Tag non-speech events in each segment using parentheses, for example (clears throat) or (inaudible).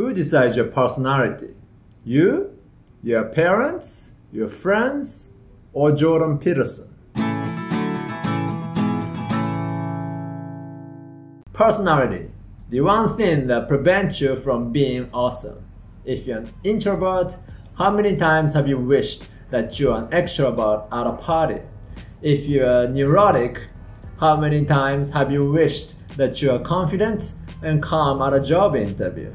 Who decides your personality? You, your parents, your friends, or Jordan Peterson? Personality, the one thing that prevents you from being awesome. If you're an introvert, how many times have you wished that you're an extrovert at a party? If you're neurotic, how many times have you wished that you are confident and calm at a job interview?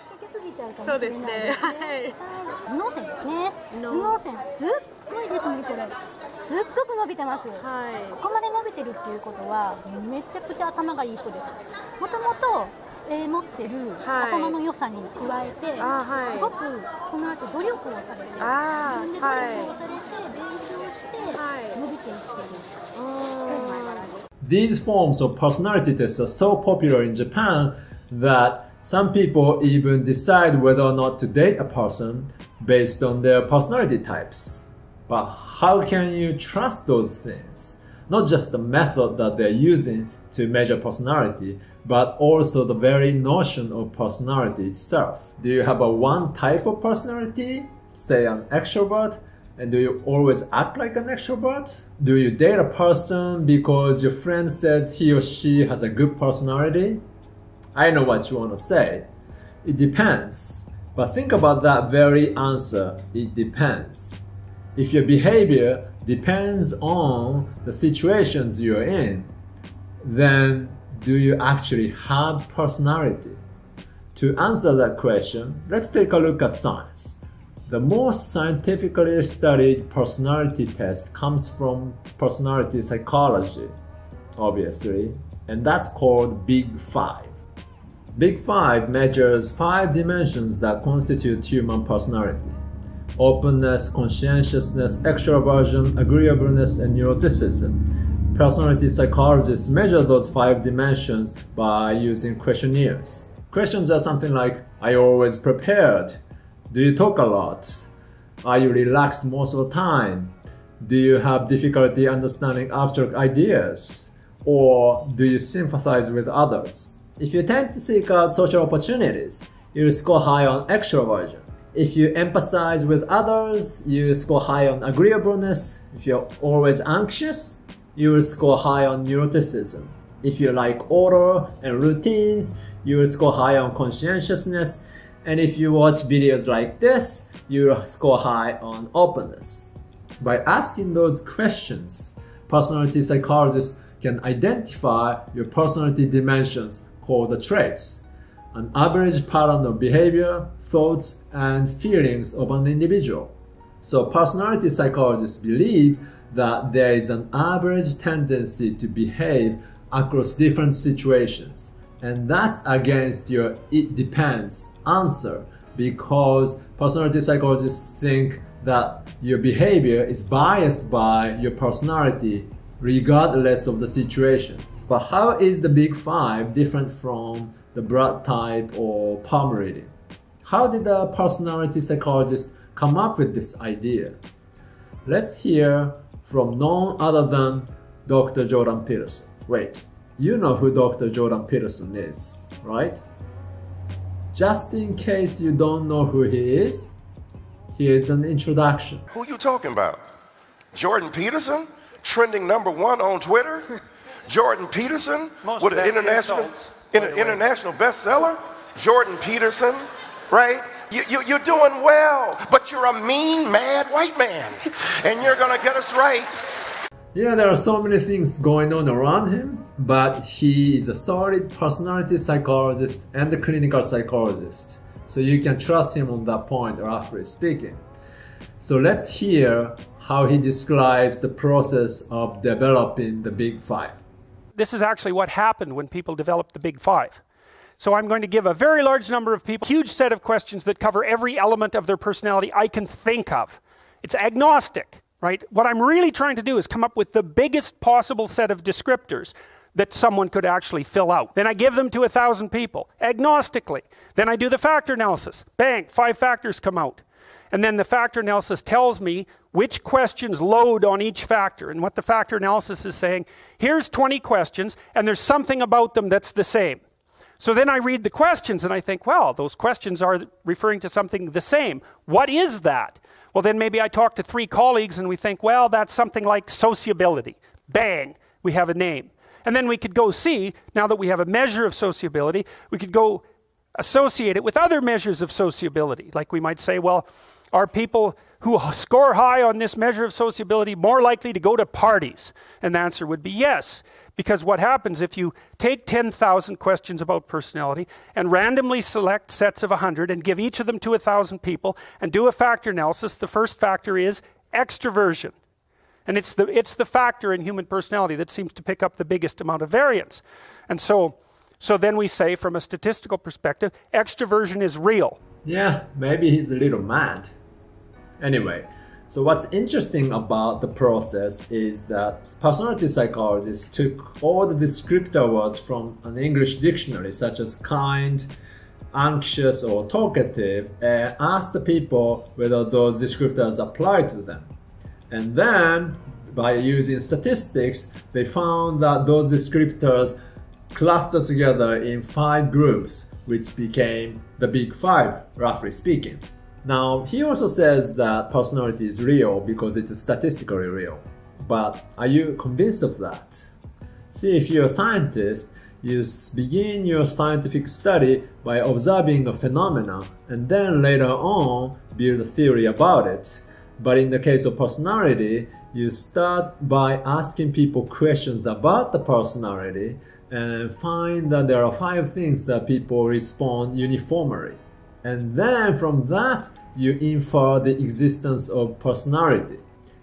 ちゃうかもしれないそうですねはい頭脳線。ですね頭脳線。すっごいですねこれすっごく伸びてますはいここまで伸びてるっていうことはめちゃくちゃ頭がいい人ですもともと、えー持ってる頭の良さに加えて、はいすごくこの後努力をされて自分で努力をされて、勉強して、はい伸びていってる前からです These forms of personality tests are so popular in Japan that some people even decide whether or not to date a person based on their personality types. But how can you trust those things? Not just the method that they're using to measure personality, but also the very notion of personality itself. Do you have a one type of personality, say an extrovert, and do you always act like an extrovert? Do you date a person because your friend says he or she has a good personality? I know what you want to say. It depends. But think about that very answer. It depends. If your behavior depends on the situations you're in, then do you actually have personality? To answer that question, let's take a look at science. The most scientifically studied personality test comes from personality psychology, obviously, and that's called Big Five. Big Five measures five dimensions that constitute human personality openness, conscientiousness, extroversion, agreeableness, and neuroticism. Personality psychologists measure those five dimensions by using questionnaires. Questions are something like Are you always prepared? Do you talk a lot? Are you relaxed most of the time? Do you have difficulty understanding abstract ideas? Or do you sympathize with others? If you tend to seek out social opportunities, you score high on extroversion. If you empathize with others, you score high on agreeableness. If you're always anxious, you will score high on neuroticism. If you like order and routines, you will score high on conscientiousness. And if you watch videos like this, you will score high on openness. By asking those questions, personality psychologists can identify your personality dimensions called the traits, an average pattern of behavior, thoughts, and feelings of an individual. So, personality psychologists believe that there is an average tendency to behave across different situations. And that's against your it depends answer because personality psychologists think that your behavior is biased by your personality regardless of the situations. But how is the big five different from the blood type or palm reading? How did the personality psychologist come up with this idea? Let's hear from none other than Dr. Jordan Peterson. Wait, you know who Dr. Jordan Peterson is, right? Just in case you don't know who he is, here's an introduction. Who are you talking about? Jordan Peterson, trending number one on Twitter. (laughs) Jordan Peterson Most with an international insults, in by an international bestseller. Jordan Peterson, right? You, you, you're doing well, but you're a mean, mad white man, and you're gonna get us right. Yeah, there are so many things going on around him, but he is a solid personality psychologist and a clinical psychologist. So you can trust him on that point, roughly speaking. So let's hear how he describes the process of developing the Big Five. This is actually what happened when people developed the Big Five. So I'm going to give a very large number of people, a huge set of questions that cover every element of their personality I can think of. It's agnostic, right? What I'm really trying to do is come up with the biggest possible set of descriptors that someone could actually fill out. Then I give them to a thousand people, agnostically. Then I do the factor analysis. Bang, five factors come out. And then the factor analysis tells me which questions load on each factor. And what the factor analysis is saying, here's 20 questions, and there's something about them that's the same. So then I read the questions and I think, well, those questions are referring to something the same. What is that? Well, then maybe I talk to three colleagues and we think, well, that's something like sociability. Bang, we have a name. And then we could go see, now that we have a measure of sociability, we could go associate it with other measures of sociability. Like we might say, well, are people who score high on this measure of sociability more likely to go to parties? And the answer would be yes. Because what happens if you take 10,000 questions about personality and randomly select sets of 100 and give each of them to 1,000 people and do a factor analysis, the first factor is extroversion. And it's the, it's the factor in human personality that seems to pick up the biggest amount of variance. And so, so then we say, from a statistical perspective, extroversion is real. Yeah, maybe he's a little mad. Anyway, so what's interesting about the process is that personality psychologists took all the descriptor words from an English dictionary, such as kind, anxious, or talkative, and asked the people whether those descriptors apply to them. And then, by using statistics, they found that those descriptors clustered together in five groups, which became the Big Five, roughly speaking. Now, he also says that personality is real because it's statistically real. But are you convinced of that? See, if you're a scientist, you begin your scientific study by observing a phenomena and then later on build a theory about it. But in the case of personality, you start by asking people questions about the personality and find that there are five things that people respond uniformly. And then from that, you infer the existence of personality.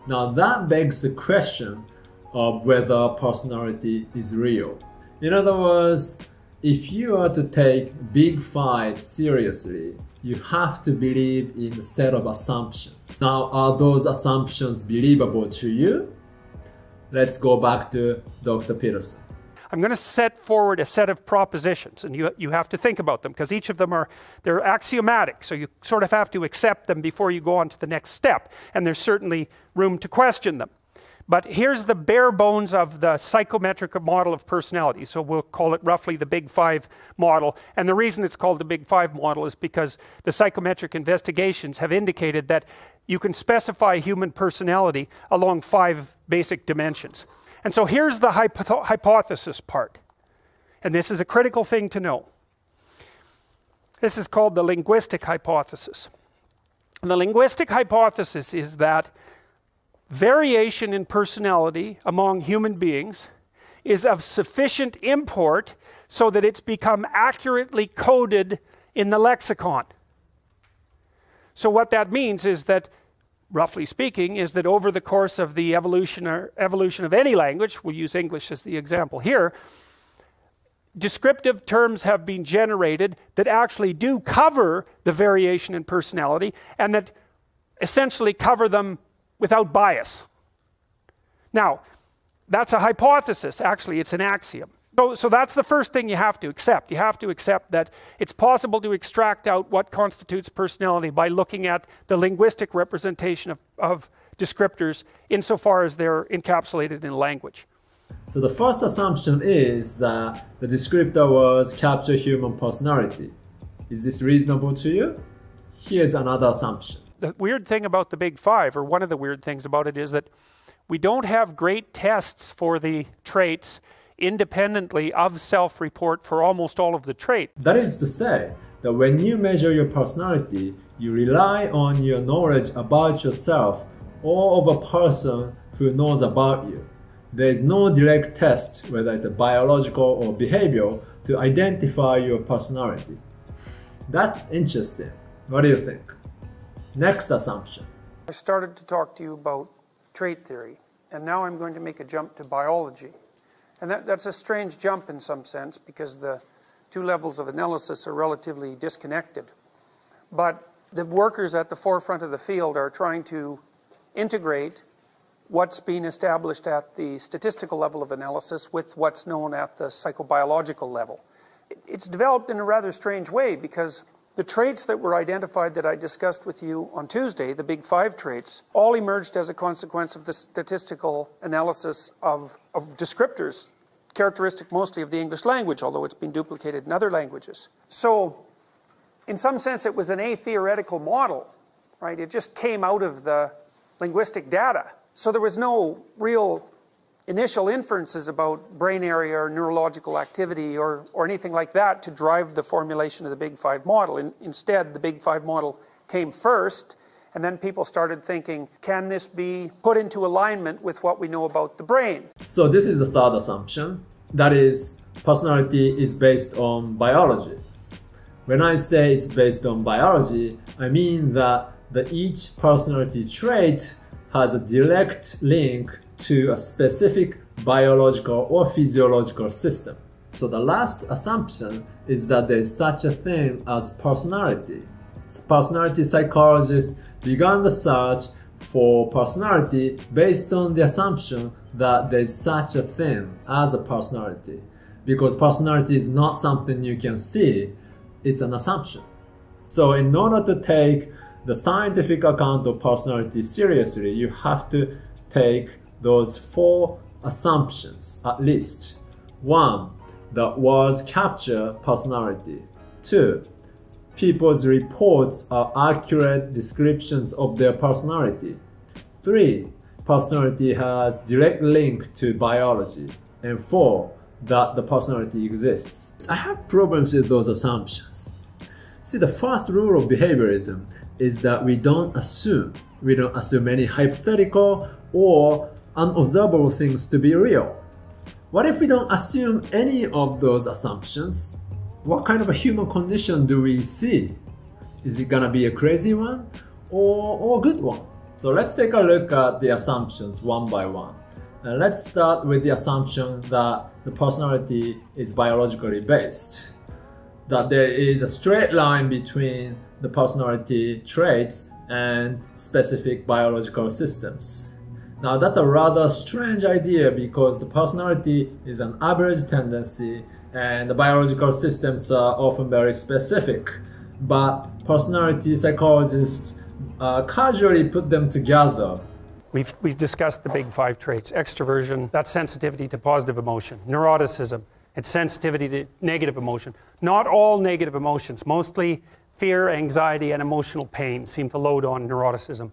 Now that begs the question of whether personality is real. In other words, if you are to take Big Five seriously, you have to believe in a set of assumptions. Now, are those assumptions believable to you? Let's go back to Dr. Peterson. I'm going to set forward a set of propositions, and you, you have to think about them because each of them are they're axiomatic, so you sort of have to accept them before you go on to the next step. And there's certainly room to question them. But here's the bare bones of the psychometric model of personality. So we'll call it roughly the Big Five model. And the reason it's called the Big Five model is because the psychometric investigations have indicated that you can specify human personality along five basic dimensions. And so here's the hypo hypothesis part. And this is a critical thing to know. This is called the linguistic hypothesis. And the linguistic hypothesis is that variation in personality among human beings is of sufficient import so that it's become accurately coded in the lexicon. So, what that means is that roughly speaking, is that over the course of the evolution, evolution of any language, we'll use English as the example here, descriptive terms have been generated that actually do cover the variation in personality and that essentially cover them without bias. Now, that's a hypothesis. Actually, it's an axiom. So, so that's the first thing you have to accept. You have to accept that it's possible to extract out what constitutes personality by looking at the linguistic representation of, of descriptors insofar as they're encapsulated in language. So the first assumption is that the descriptor words capture human personality. Is this reasonable to you? Here's another assumption. The weird thing about the Big Five, or one of the weird things about it, is that we don't have great tests for the traits independently of self report for almost all of the traits. That is to say, that when you measure your personality, you rely on your knowledge about yourself or of a person who knows about you. There is no direct test, whether it's a biological or behavioral, to identify your personality. That's interesting. What do you think? Next assumption. I started to talk to you about trait theory, and now I'm going to make a jump to biology. And that, that's a strange jump in some sense because the, two levels of analysis are relatively disconnected. But the workers at the forefront of the field are trying to integrate what's being established at the statistical level of analysis with what's known at the psychobiological level. It's developed in a rather strange way because the traits that were identified that I discussed with you on Tuesday, the big five traits, all emerged as a consequence of the statistical analysis of, of descriptors, characteristic mostly of the English language, although it's been duplicated in other languages. So, in some sense, it was an a-theoretical model, right? It just came out of the linguistic data. So there was no real initial inferences about brain area or neurological activity or, or anything like that to drive the formulation of the Big Five model. In, instead, the Big Five model came first, and then people started thinking, can this be put into alignment with what we know about the brain? So this is the third assumption. That is, personality is based on biology. When I say it's based on biology, I mean that the each personality trait has a direct link to a specific biological or physiological system. So the last assumption is that there is such a thing as personality. Personality psychologists began the search for personality based on the assumption that there is such a thing as a personality. Because personality is not something you can see, it's an assumption. So in order to take the scientific account of personality seriously, you have to take those four assumptions at least. One, that words capture personality. Two, people's reports are accurate descriptions of their personality. Three, personality has direct link to biology. And four, that the personality exists. I have problems with those assumptions. See, the first rule of behaviorism is that we don't assume. We don't assume any hypothetical or unobservable things to be real. What if we don't assume any of those assumptions? What kind of a human condition do we see? Is it gonna be a crazy one or, or a good one? So let's take a look at the assumptions one by one. And let's start with the assumption that the personality is biologically based. That there is a straight line between the personality traits and specific biological systems. Now that's a rather strange idea because the personality is an average tendency and the biological systems are often very specific. But personality psychologists uh, casually put them together. We've, we've discussed the big five traits extroversion, that's sensitivity to positive emotion, neuroticism, it's sensitivity to negative emotion. Not all negative emotions, mostly fear, anxiety, and emotional pain seem to load on neuroticism.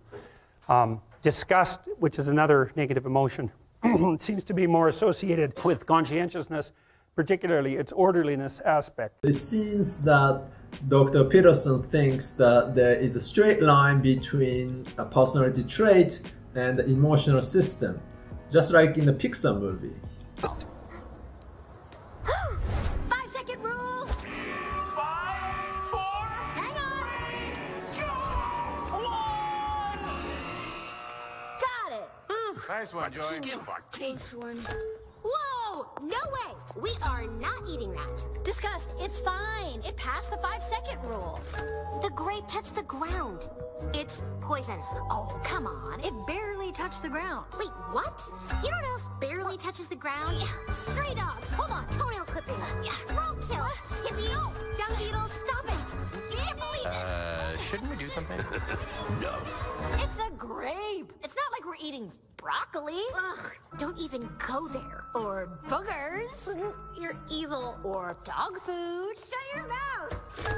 Um, disgust, which is another negative emotion, (clears throat) seems to be more associated with conscientiousness, particularly its orderliness aspect. It seems that Dr. Peterson thinks that there is a straight line between a personality trait and the emotional system, just like in the Pixar movie. Nice one, Joy. Skin Close one. Whoa! No way! We are not eating that. Disgust. It's fine. It passed the five second rule. The grape touched the ground. It's poison. Oh, come on. It barely touched the ground. Wait, what? You know what else barely touches the ground? Yeah. Stray dogs. Hold on. Toenail clippings. Yeah. Roadkill. Hippie. Dung beetles. Stop it. Can't believe Uh, shouldn't we do something? (laughs) No. It's a grape. It's not like we're eating broccoli. Ugh, don't even go there. Or boogers. You're evil. Or dog food. Shut your mouth.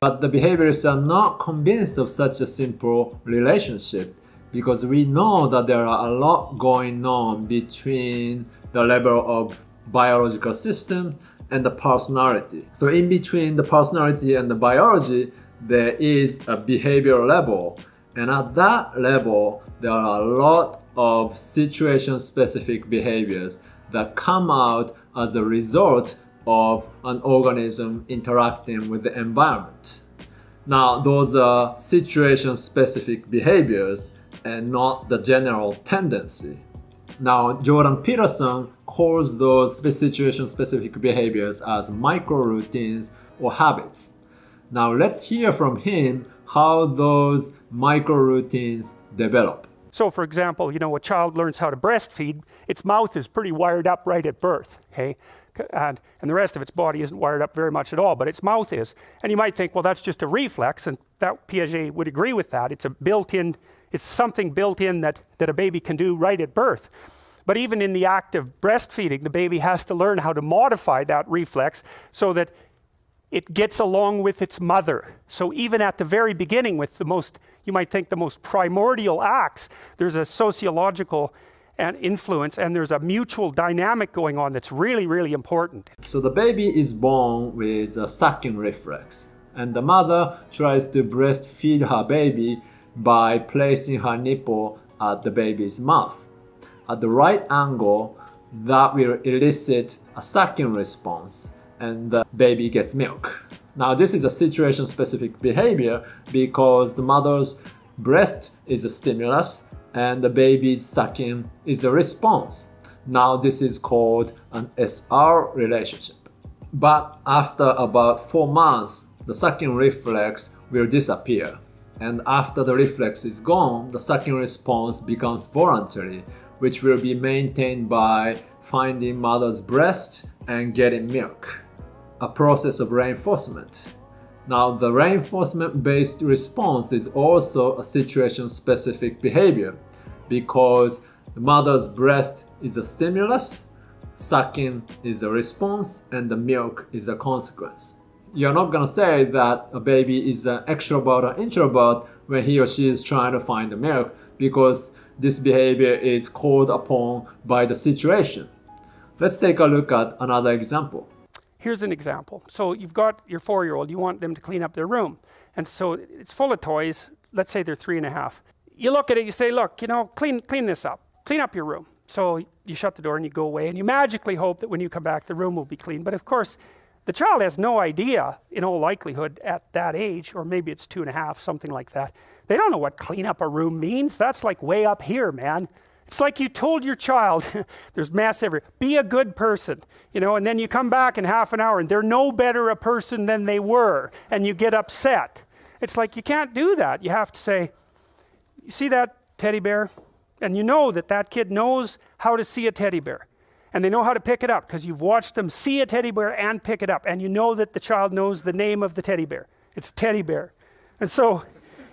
But the behaviorists are not convinced of such a simple relationship because we know that there are a lot going on between the level of biological system and the personality. So in between the personality and the biology, there is a behavior level. And at that level, there are a lot of situation specific behaviors that come out as a result of an organism interacting with the environment. Now, those are situation specific behaviors and not the general tendency. Now, Jordan Peterson calls those situation specific behaviors as micro routines or habits. Now, let's hear from him how those micro routines develop. So, for example, you know, a child learns how to breastfeed, its mouth is pretty wired up right at birth, okay? And, and the rest of its body isn't wired up very much at all, but its mouth is. And you might think, well, that's just a reflex, and that Piaget would agree with that. It's a built-in, it's something built in that, that a baby can do right at birth. But even in the act of breastfeeding, the baby has to learn how to modify that reflex so that it gets along with its mother. So even at the very beginning, with the most, you might think the most primordial acts, there's a sociological and influence and there's a mutual dynamic going on that's really, really important. So the baby is born with a sucking reflex, and the mother tries to breastfeed her baby by placing her nipple at the baby's mouth. At the right angle, that will elicit a sucking response and the baby gets milk. Now, this is a situation specific behavior because the mother's breast is a stimulus and the baby's sucking is a response. Now, this is called an SR relationship. But after about four months, the sucking reflex will disappear. And after the reflex is gone, the sucking response becomes voluntary, which will be maintained by finding mother's breast and getting milk a process of reinforcement. Now, the reinforcement based response is also a situation specific behavior because the mother's breast is a stimulus, sucking is a response, and the milk is a consequence. You're not gonna say that a baby is an extrovert or introvert when he or she is trying to find the milk because this behavior is called upon by the situation. Let's take a look at another example. Here's an example. So you've got your four-year-old, you want them to clean up their room. And so it's full of toys. Let's say they're three and a half. You look at it, you say, look, you know, clean, clean this up. Clean up your room. So you shut the door and you go away and you magically hope that when you come back, the room will be clean. But of course, the child has no idea, in all likelihood, at that age, or maybe it's two and a half, something like that. They don't know what clean up a room means. That's like way up here, man. It's like you told your child, (laughs) there's mass everywhere, be a good person, you know, and then you come back in half an hour and they're no better a person than they were, and you get upset. It's like you can't do that. You have to say, you see that teddy bear? And you know that that kid knows how to see a teddy bear. And they know how to pick it up because you've watched them see a teddy bear and pick it up. And you know that the child knows the name of the teddy bear. It's teddy bear. And so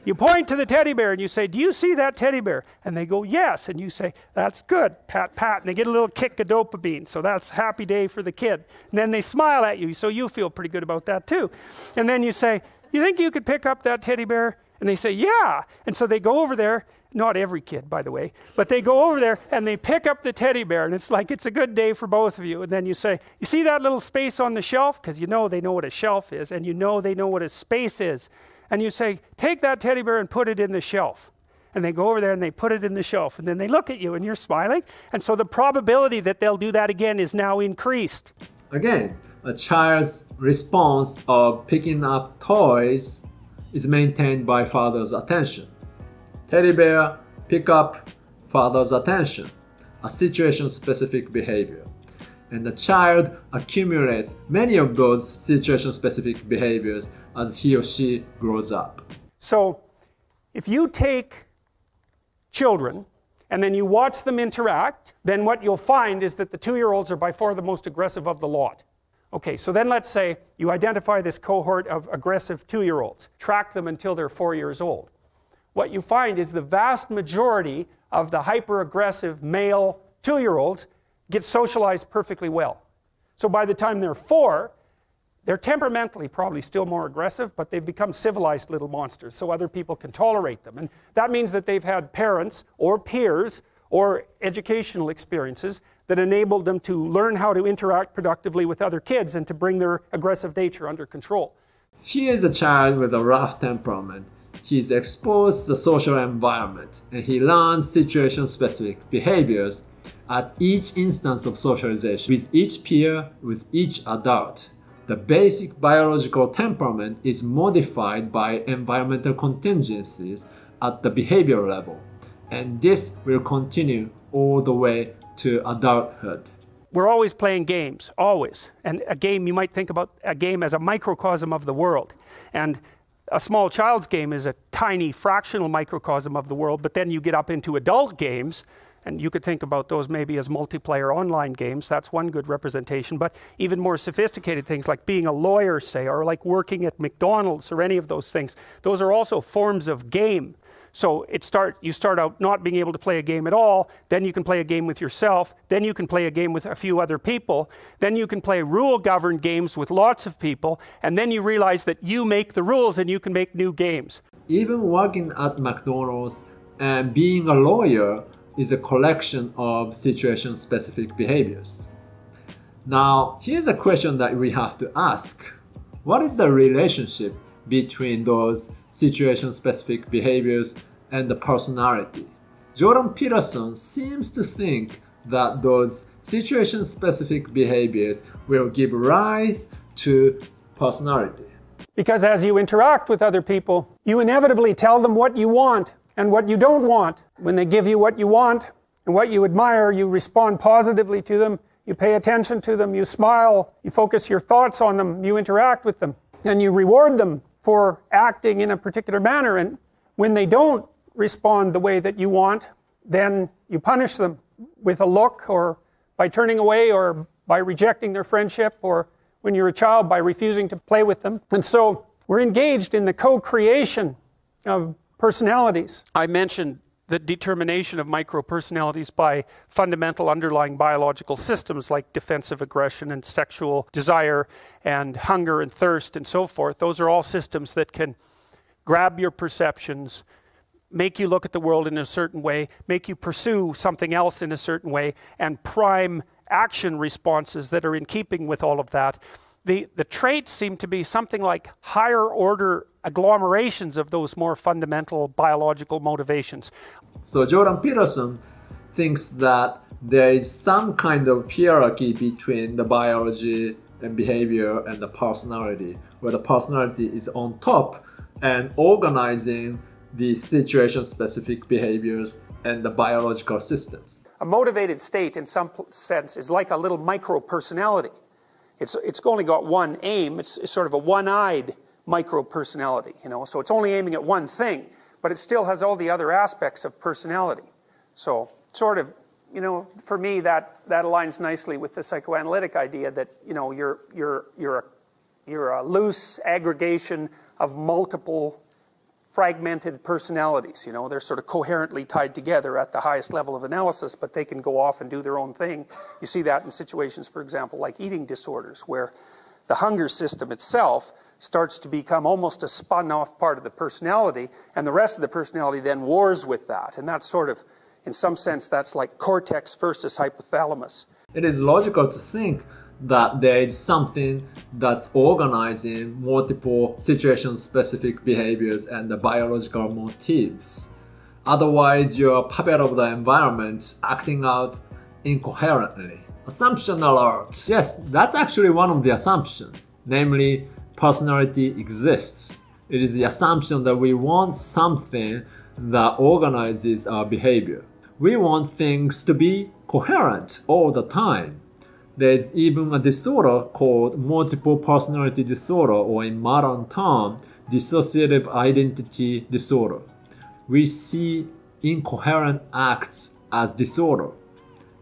you point to the teddy bear and you say, Do you see that teddy bear? And they go, Yes. And you say, That's good. Pat, pat. And they get a little kick of dopamine. So that's a happy day for the kid. And then they smile at you. So you feel pretty good about that too. And then you say, You think you could pick up that teddy bear? And they say, Yeah. And so they go over there. Not every kid, by the way, but they go over there and they pick up the teddy bear, and it's like it's a good day for both of you. And then you say, You see that little space on the shelf? Because you know they know what a shelf is, and you know they know what a space is and you say, Take that teddy bear and put it in the shelf. And they go over there and they put it in the shelf, and then they look at you and you're smiling. And so the probability that they'll do that again is now increased. Again, a child's response of picking up toys is maintained by father's attention. Teddy bear, pick up father's attention, a situation specific behavior and the child accumulates many of those situation specific behaviors as he or she grows up. So, if you take children and then you watch them interact, then what you'll find is that the two year olds are by far the most aggressive of the lot. Okay, so then let's say you identify this cohort of aggressive two year olds, track them until they're four years old. What you find is the vast majority of the hyper aggressive male two year olds get socialized perfectly well. So by the time they're four, they're temperamentally probably still more aggressive, but they've become civilized little monsters, so other people can tolerate them. And that means that they've had parents or peers or educational experiences that enabled them to learn how to interact productively with other kids and to bring their aggressive nature under control. He is a child with a rough temperament. He is exposed to the social environment and he learns situation specific behaviors at each instance of socialization, with each peer, with each adult. The basic biological temperament is modified by environmental contingencies at the behavior level, and this will continue all the way to adulthood. We're always playing games, always. And a game, you might think about a game as a microcosm of the world. And a small child's game is a tiny fractional microcosm of the world, but then you get up into adult games, and you could think about those maybe as multiplayer online games. That's one good representation. But even more sophisticated things like being a lawyer, say, or like working at McDonald's or any of those things, those are also forms of game. So it start, you start out not being able to play a game at all, then you can play a game with yourself, then you can play a game with a few other people, then you can play rule governed games with lots of people, and then you realize that you make the rules and you can make new games. Even working at McDonald's and being a lawyer is a collection of situation specific behaviors. Now, here's a question that we have to ask What is the relationship between those situation specific behaviors and the personality? Jordan Peterson seems to think that those situation specific behaviors will give rise to personality. Because as you interact with other people, you inevitably tell them what you want and what you don't want. When they give you what you want and what you admire, you respond positively to them, you pay attention to them, you smile, you focus your thoughts on them, you interact with them, and you reward them for acting in a particular manner. And when they don't respond the way that you want, then you punish them with a look or by turning away or by rejecting their friendship or when you're a child by refusing to play with them. And so we're engaged in the co creation of personalities. I mentioned the determination of micro personalities by fundamental underlying biological systems like defensive aggression and sexual desire and hunger and thirst and so forth. Those are all systems that can grab your perceptions, make you look at the world in a certain way, make you pursue something else in a certain way, and prime action responses that are in keeping with all of that. The, the traits seem to be something like higher order agglomerations of those more fundamental biological motivations. So Jordan Peterson thinks that there is some kind of hierarchy between the biology and behavior and the personality, where the personality is on top and organizing the situation specific behaviors and the biological systems. A motivated state, in some sense, is like a little micro personality. It's, it's only got one aim, it's, it's sort of a one eyed micro personality, you know, so it's only aiming at one thing, but it still has all the other aspects of personality. So, sort of, you know, for me, that, that aligns nicely with the psychoanalytic idea that, you know, you're, you're, you're, a, you're a loose aggregation of multiple fragmented personalities. You know, they're sort of coherently tied together at the highest level of analysis, but they can go off and do their own thing. You see that in situations, for example, like eating disorders, where the hunger system itself starts to become almost a spun off part of the personality, and the rest of the personality then wars with that. And that's sort of, in some sense, that's like cortex versus hypothalamus. It is logical to think that there is something that's organizing multiple situation specific behaviors and the biological motives. Otherwise, you're a puppet of the environment acting out incoherently. Assumption alert! Yes, that's actually one of the assumptions, namely, personality exists. It is the assumption that we want something that organizes our behavior. We want things to be coherent all the time. There's even a disorder called multiple personality disorder, or in modern term, dissociative identity disorder. We see incoherent acts as disorder.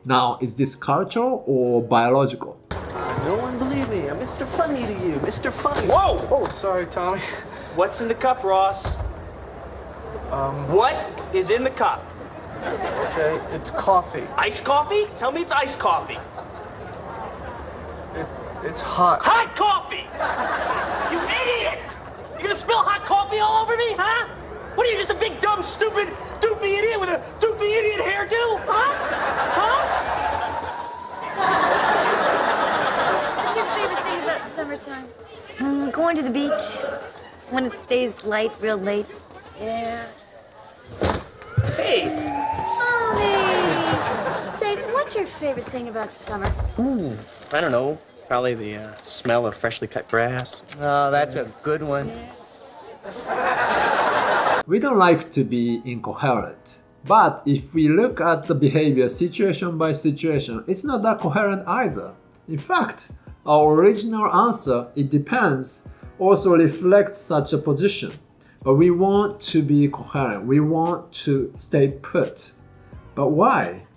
Now, is this cultural or biological? No one believe me. I'm Mr. Funny to you. Mr. Funny. Whoa! Oh, sorry, Tommy. What's in the cup, Ross? Um, What is in the cup? okay, it's coffee. Iced coffee? Tell me it's iced coffee. It, it's hot. Hot coffee! You idiot! You gonna spill hot coffee all over me, huh? What are you, just a big, dumb, stupid, doofy idiot with a doofy idiot hairdo? Huh? Huh? What's your favorite thing about summertime? Mm, going to the beach when it stays light, real late. Yeah. Hey! Tommy! Say, what's your favorite thing about summer? Ooh, I don't know. Probably the uh, smell of freshly cut grass. Oh, that's a good one. We don't like to be incoherent But if we look at the behavior situation by situation, it's not that coherent either. In fact, our original answer, it depends, also reflects such a position. But we want to be coherent, we want to stay put. But why?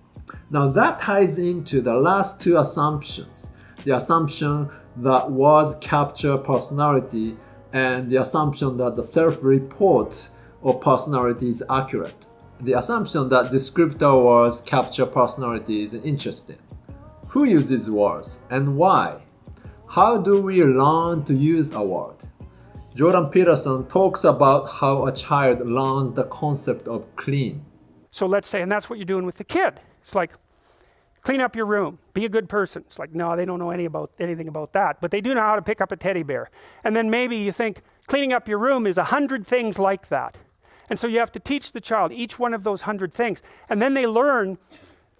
Now that ties into the last two assumptions the assumption that was capture personality and the assumption that the self report of personality is accurate. The assumption that descriptor words capture personality is interesting. Who uses words and why? How do we learn to use a word? Jordan Peterson talks about how a child learns the concept of clean. So let's say, and that's what you're doing with the kid. It's like, clean up your room, be a good person. It's like, no, they don't know any about, anything about that, but they do know how to pick up a teddy bear. And then maybe you think cleaning up your room is a hundred things like that. And so you have to teach the child each one of those hundred things. And then they learn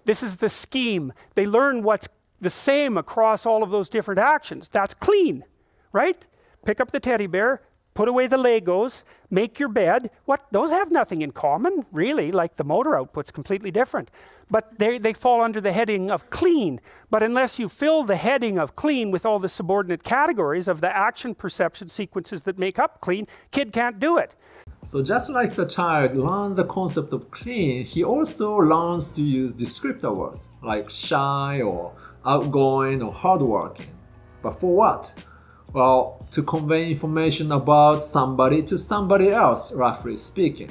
this is the scheme. They learn what's the same across all of those different actions. That's clean, right? Pick up the teddy bear, put away the Legos, make your bed. What? Those have nothing in common, really. Like the motor output's completely different. But they, they fall under the heading of clean. But unless you fill the heading of clean with all the subordinate categories of the action perception sequences that make up clean, kid can't do it. So just like the child learns the concept of clean, he also learns to use descriptor words like shy or outgoing or hardworking. But for what? Well, to convey information about somebody to somebody else, roughly speaking.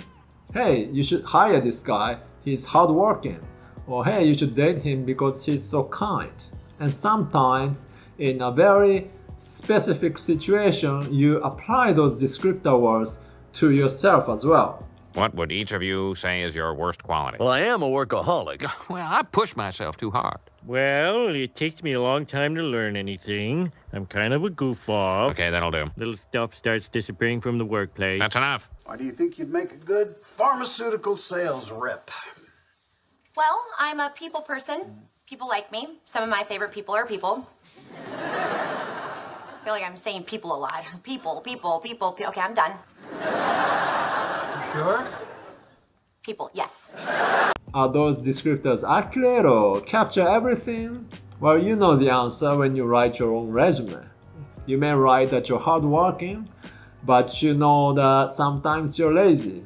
Hey, you should hire this guy, he's hardworking. Or hey, you should date him because he's so kind. And sometimes, in a very specific situation, you apply those descriptor words to yourself as well. What would each of you say is your worst quality? Well, I am a workaholic. (laughs) Well, I push myself too hard. Well, it takes me a long time to learn anything. I'm kind of a goof off. Okay, that'll do. Little stuff starts disappearing from the workplace. That's enough. Why do you think you'd make a good pharmaceutical sales rep? Well, I'm a people person. People like me. Some of my favorite people are people. I feel like I'm saying people a lot. People, people, people. pe- Okay, I'm done. Sure? People, yes. Are those descriptors accurate or capture everything? Well, you know the answer when you write your own resume. You may write that you're hardworking, but you know that sometimes you're lazy.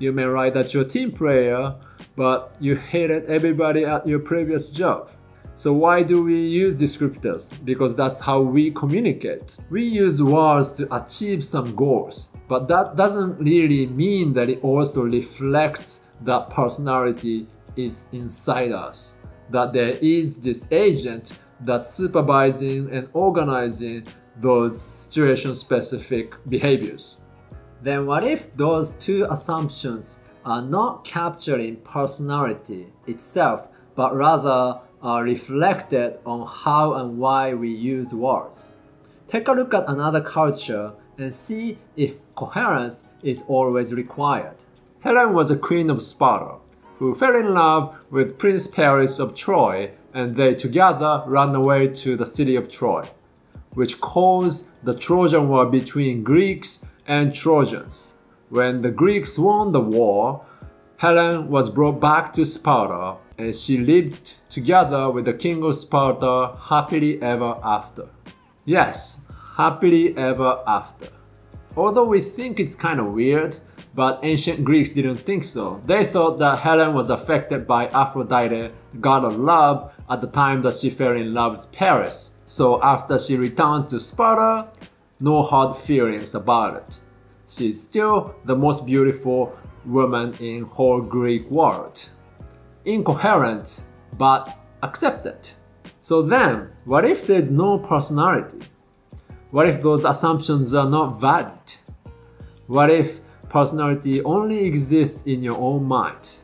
You may write that you're a team player, but you hated everybody at your previous job. So why do we use descriptors? Because that's how we communicate. We use words to achieve some goals, but that doesn't really mean that it also reflects that personality is inside us. That there is this agent that's supervising and organizing those situation specific behaviors. Then what if those two assumptions are not capturing personality itself, but rather are reflected on how and why we use words? Take a look at another culture and see if coherence is always required. Helen was a queen of Sparta who fell in love with Prince Paris of Troy and they together ran away to the city of Troy, which caused the Trojan War between Greeks and Trojans. When the Greeks won the war, Helen was brought back to Sparta and she lived together with the king of Sparta happily ever after. Yes, happily ever after. Although we think it's kind of weird, but ancient Greeks didn't think so. They thought that Helen was affected by Aphrodite, the god of love, at the time that she fell in love with Paris. So after she returned to Sparta, no hard feelings about it. She's still the most beautiful woman in whole Greek world. Incoherent, but accepted. So then, what if there's no personality? What if those assumptions are not valid? What if personality only exists in your own mind?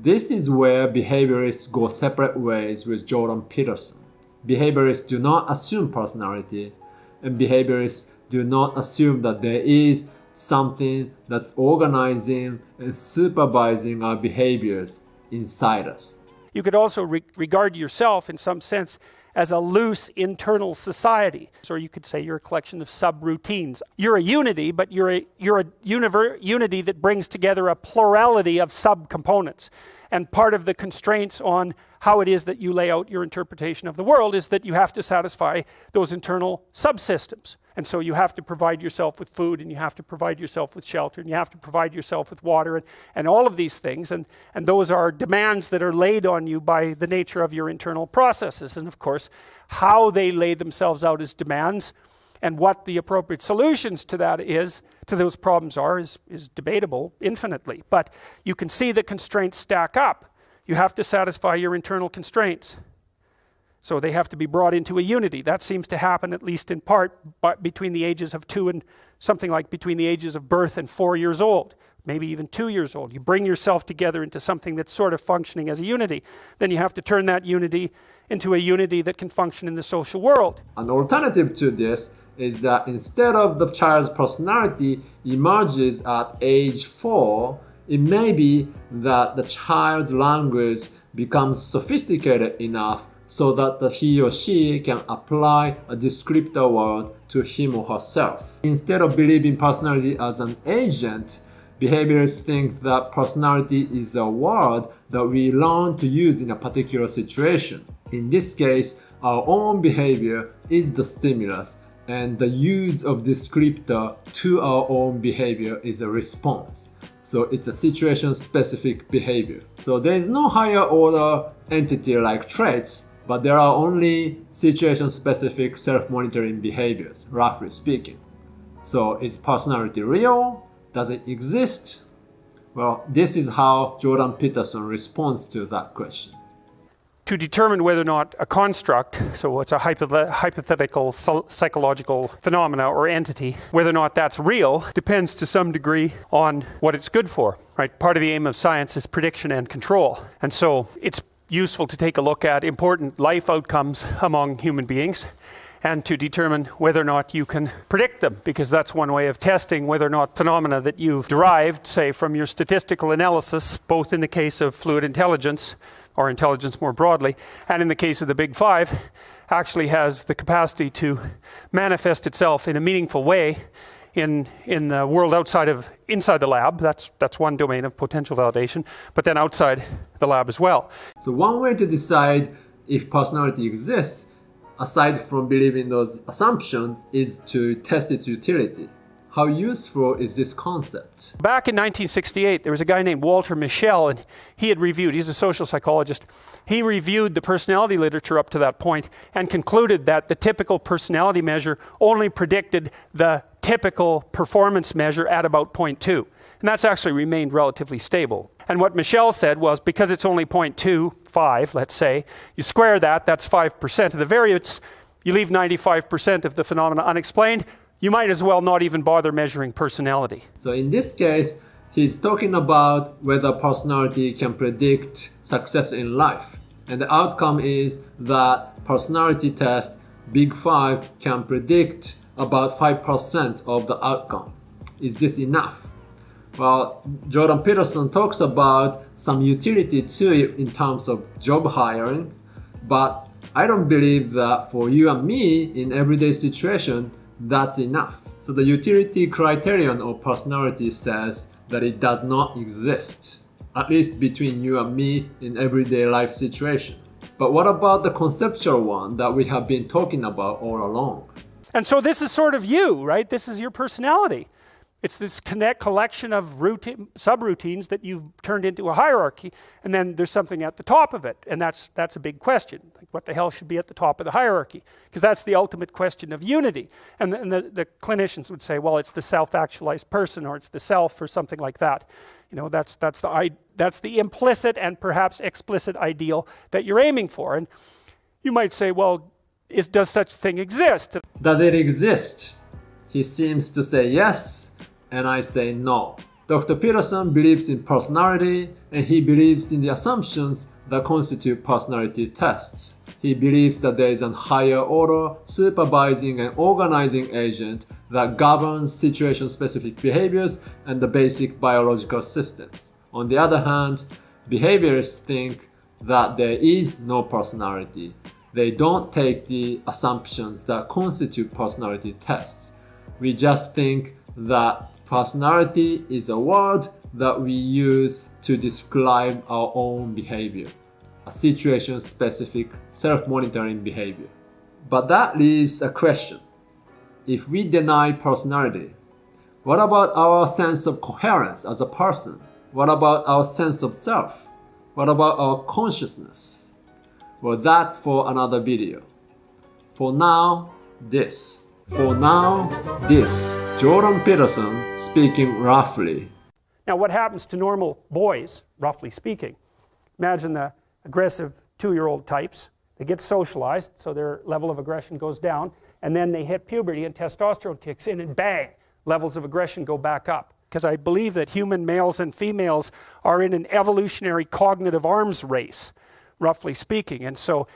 This is where behaviorists go separate ways with Jordan Peterson. Behaviorists do not assume personality, and behaviorists do not assume that there is something that's organizing and supervising our behaviors inside us. You could also re- regard yourself in some sense as a loose internal society. Or you could say you're a collection of subroutines. You're a unity, but you're a, you're a univer- unity that brings together a plurality of subcomponents. And part of the constraints on how it is that you lay out your interpretation of the world is that you have to satisfy those internal subsystems. And so you have to provide yourself with food, and you have to provide yourself with shelter, and you have to provide yourself with water, and, and all of these things. And, and those are demands that are laid on you by the nature of your internal processes. And of course, how they lay themselves out as demands and what the appropriate solutions to that is, to those problems are, is, is debatable infinitely. But you can see the constraints stack up. You have to satisfy your internal constraints. So they have to be brought into a unity. That seems to happen, at least in part, between the ages of two and something like between the ages of birth and four years old, maybe even two years old. You bring yourself together into something that's sort of functioning as a unity. Then you have to turn that unity into a unity that can function in the social world. An alternative to this is that instead of the child's personality emerges at age four, it may be that the child's language becomes sophisticated enough so that he or she can apply a descriptor word to him or herself. Instead of believing personality as an agent, behaviorists think that personality is a word that we learn to use in a particular situation. In this case, our own behavior is the stimulus and the use of descriptor to our own behavior is a response. So it's a situation specific behavior. So there is no higher order entity like traits, but there are only situation specific self monitoring behaviors, roughly speaking. So is personality real? Does it exist? Well, this is how Jordan Peterson responds to that question to determine whether or not a construct, so it's a hypothetical psychological phenomena or entity, whether or not that's real depends to some degree on what it's good for, right? Part of the aim of science is prediction and control. And so it's useful to take a look at important life outcomes among human beings and to determine whether or not you can predict them, because that's one way of testing whether or not phenomena that you've derived, say, from your statistical analysis, both in the case of fluid intelligence or intelligence more broadly, and in the case of the Big Five, actually has the capacity to manifest itself in a meaningful way in, in the world outside of inside the lab. That's, that's one domain of potential validation, but then outside the lab as well. So one way to decide if personality exists, aside from believing those assumptions, is to test its utility. How useful is this concept? Back in 1968, there was a guy named Walter Mischel, and he had reviewed, he's a social psychologist, he reviewed the personality literature up to that point and concluded that the typical personality measure only predicted the typical performance measure at about 0.2. And that's actually remained relatively stable. And what Mischel said was because it's only 0.25, let's say, you square that, that's 5% of the variance, you leave 95% of the phenomena unexplained, you might as well not even bother measuring personality. So in this case, he's talking about whether personality can predict success in life. And the outcome is that personality test Big 5 can predict about 5% of the outcome. Is this enough? Well, Jordan Peterson talks about some utility to it in terms of job hiring, but I don't believe that for you and me in everyday situation, that's enough. So the utility criterion of personality says that it does not exist, at least between you and me in everyday life situation. But what about the conceptual one that we have been talking about all along? And so this is sort of you, right? This is your personality. It's this connect collection of routine, subroutines that you've turned into a hierarchy, and then there's something at the top of it, and that's that's a big question. What the hell should be at the top of the hierarchy? Because that's the ultimate question of unity. And, the, and the, the clinicians would say, well, it's the self-actualized person, or it's the self, or something like that. You know, that's that's the i that's the implicit and perhaps explicit ideal that you're aiming for. And you might say, well, is does such thing exist? Does it exist? He seems to say yes and I say no. Dr. Peterson believes in personality and he believes in the assumptions that constitute personality tests. He believes that there is a higher order supervising and organizing agent that governs situation specific behaviors and the basic biological systems. On the other hand, behaviorists think that there is no personality. they don't take the assumptions that constitute personality tests. We just think that personality is a word that we use to describe our own behavior, a situation specific self monitoring behavior. But that leaves a question. If we deny personality, what about our sense of coherence as a person? What about our sense of self? What about our consciousness? Well, that's for another video. For now, this. For now, this. Jordan Peterson speaking roughly. Now, what happens to normal boys, roughly speaking? Imagine the aggressive two year old types. They get socialized, so their level of aggression goes down, and then they hit puberty and testosterone kicks in, and bang, levels of aggression go back up. Because I believe that human males and females are in an evolutionary cognitive arms race, roughly speaking. And so,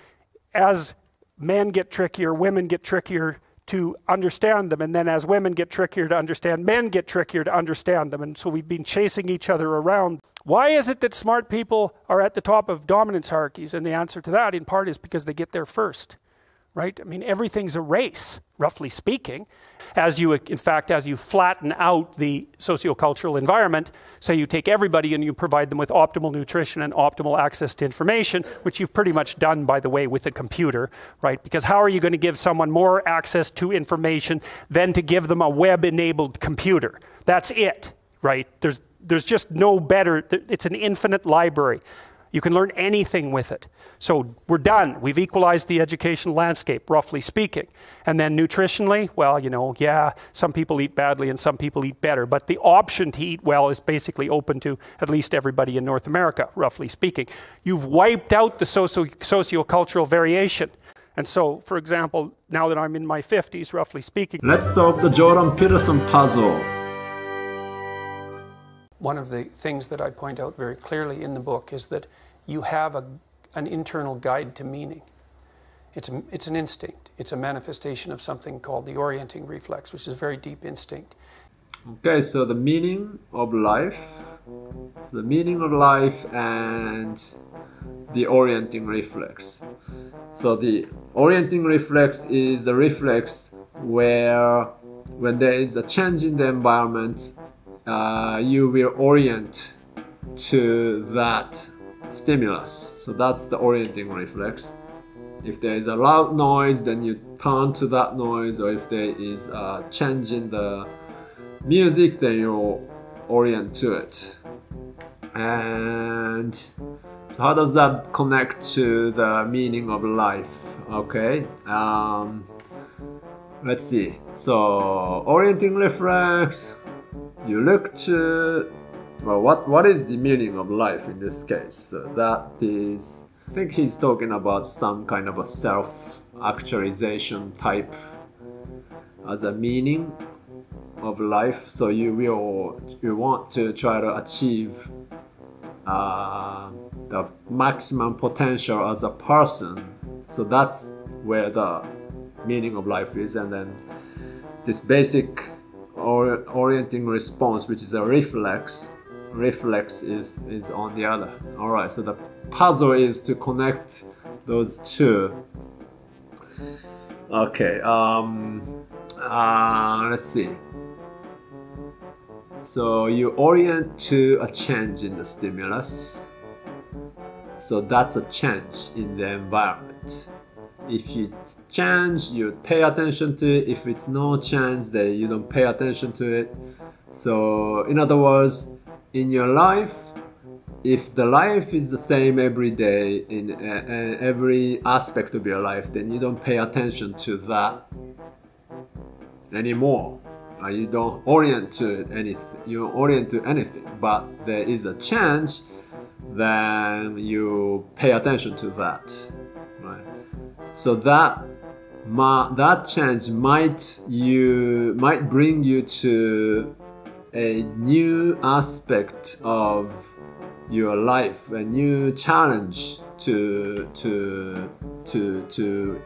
as men get trickier, women get trickier to understand them. And then as women get trickier to understand, men get trickier to understand them. And so we've been chasing each other around. Why is it that smart people are at the top of dominance hierarchies? And the answer to that, in part, is because they get there first right? I mean, everything's a race, roughly speaking. As you, in fact, as you flatten out the sociocultural environment, say you take everybody and you provide them with optimal nutrition and optimal access to information, which you've pretty much done, by the way, with a computer, right? Because how are you going to give someone more access to information than to give them a web-enabled computer? That's it, right? There's, there's just no better, it's an infinite library. You can learn anything with it. So we're done. We've equalized the education landscape, roughly speaking. And then nutritionally, well, you know, yeah, some people eat badly and some people eat better. But the option to eat well is basically open to at least everybody in North America, roughly speaking. You've wiped out the socio sociocultural variation. And so, for example, now that I'm in my 50s, roughly speaking. Let's solve the Jordan Peterson puzzle. One of the things that I point out very clearly in the book is that you have a, an internal guide to meaning. It's, a, it's an instinct. It's a manifestation of something called the orienting reflex, which is a very deep instinct. Okay, so the meaning of life, so the meaning of life and the orienting reflex. So the orienting reflex is a reflex where when there is a change in the environment, uh, you will orient to that stimulus. So that's the orienting reflex. If there is a loud noise, then you turn to that noise, or if there is a change in the music, then you orient to it. And so, how does that connect to the meaning of life? Okay, um, let's see. So, orienting reflex, you look to well, what, what is the meaning of life in this case? Uh, that is, I think he's talking about some kind of a self actualization type as a meaning of life. So you will you want to try to achieve uh, the maximum potential as a person. So that's where the meaning of life is, and then this basic or orienting response, which is a reflex, reflex is is on the other. All right so the puzzle is to connect those two. Okay um uh, let's see. So you orient to a change in the stimulus. So that's a change in the environment. If it's change you pay attention to it. If it's no change then you don't pay attention to it. So in other words in your life, if the life is the same every day in uh, every aspect of your life, then you don't pay attention to that anymore. Uh, you don't orient to anything. You orient to anything, but there is a change, then you pay attention to that. Right. So that that change might you might bring you to a new aspect of your life, a new challenge to to to to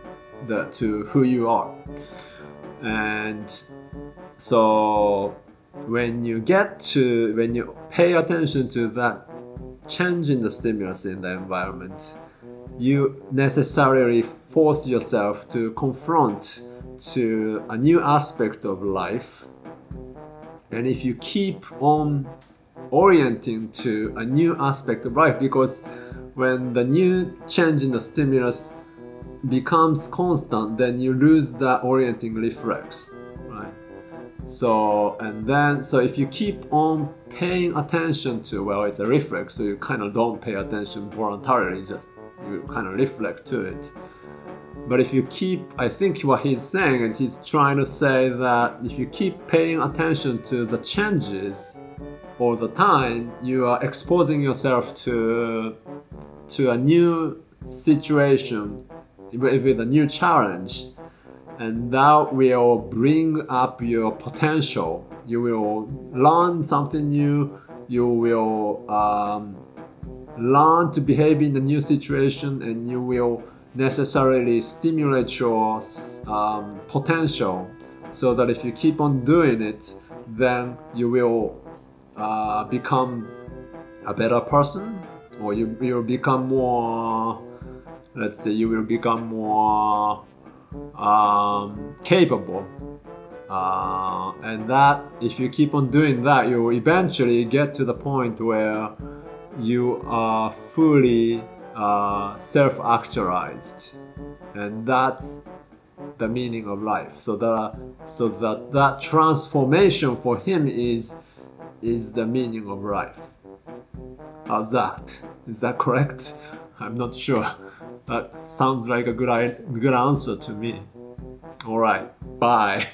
the to who you are. And so when you get to when you pay attention to that change in the stimulus in the environment, you necessarily force yourself to confront to a new aspect of life and if you keep on orienting to a new aspect of life because when the new change in the stimulus becomes constant then you lose that orienting reflex right? So and then so if you keep on paying attention to well it's a reflex so you kind of don't pay attention voluntarily just you kind of reflect to it but if you keep i think what he's saying is he's trying to say that if you keep paying attention to the changes all the time you are exposing yourself to to a new situation with a new challenge. And that will bring up your potential. You will learn something new. You will um, learn to behave in a new situation and you will necessarily stimulate your um, potential so that if you keep on doing it then you will uh, become a better person or you will become more let's say you will become more um, capable. Uh, and that if you keep on doing that you will eventually get to the point where you are fully uh, self-actualized and that's the meaning of life. So that so that that transformation for him is is the meaning of life. How's that? Is that correct? I'm not sure. That sounds like a good good answer to me. All right bye